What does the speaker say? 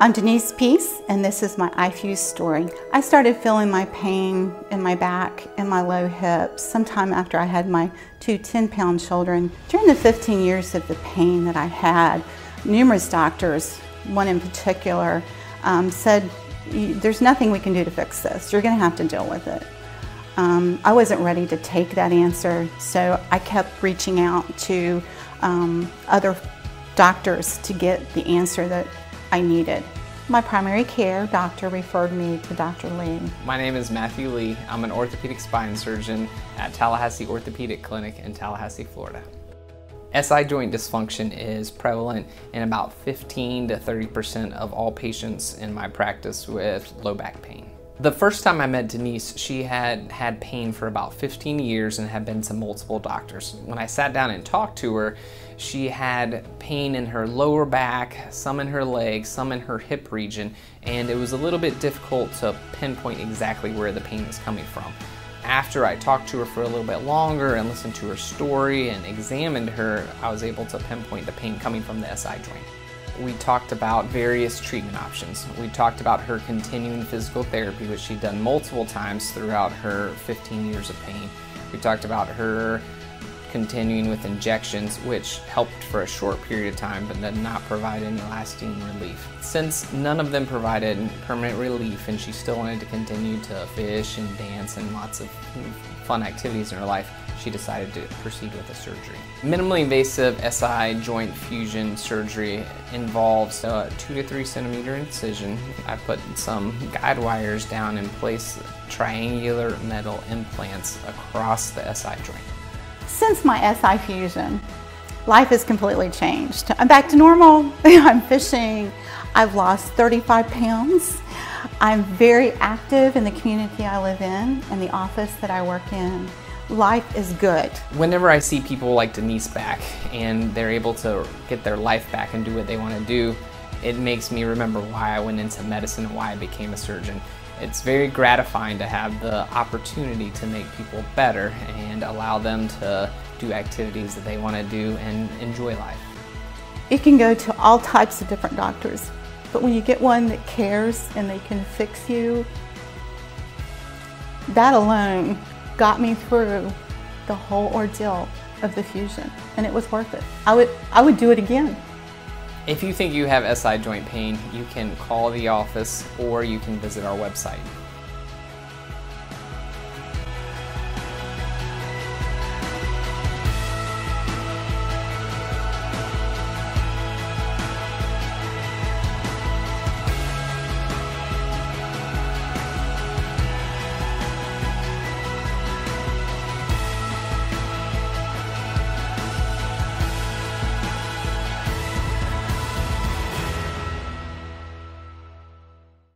I'm Denise Peace, and this is my iFuse story. I started feeling my pain in my back and my low hips sometime after I had my two 10 pound children. During the 15 years of the pain that I had, numerous doctors, one in particular, um, said, There's nothing we can do to fix this. You're going to have to deal with it. Um, I wasn't ready to take that answer, so I kept reaching out to um, other doctors to get the answer that I needed. My primary care doctor referred me to Dr. Lee. My name is Matthew Lee. I'm an orthopedic spine surgeon at Tallahassee Orthopedic Clinic in Tallahassee, Florida. SI joint dysfunction is prevalent in about 15 to 30% of all patients in my practice with low back pain. The first time I met Denise, she had had pain for about 15 years and had been to multiple doctors. When I sat down and talked to her, she had pain in her lower back, some in her legs, some in her hip region, and it was a little bit difficult to pinpoint exactly where the pain was coming from. After I talked to her for a little bit longer and listened to her story and examined her, I was able to pinpoint the pain coming from the SI joint we talked about various treatment options. We talked about her continuing physical therapy, which she'd done multiple times throughout her 15 years of pain. We talked about her continuing with injections, which helped for a short period of time but did not provide any lasting relief. Since none of them provided permanent relief and she still wanted to continue to fish and dance and lots of fun activities in her life, she decided to proceed with the surgery. Minimally invasive SI joint fusion surgery involves a two to three centimeter incision. I put some guide wires down and place triangular metal implants across the SI joint. Since my SI fusion, life has completely changed. I'm back to normal. I'm fishing. I've lost 35 pounds. I'm very active in the community I live in and the office that I work in life is good. Whenever I see people like Denise back and they're able to get their life back and do what they want to do, it makes me remember why I went into medicine and why I became a surgeon. It's very gratifying to have the opportunity to make people better and allow them to do activities that they want to do and enjoy life. You can go to all types of different doctors, but when you get one that cares and they can fix you, that alone got me through the whole ordeal of the fusion and it was worth it. I would, I would do it again. If you think you have SI joint pain, you can call the office or you can visit our website.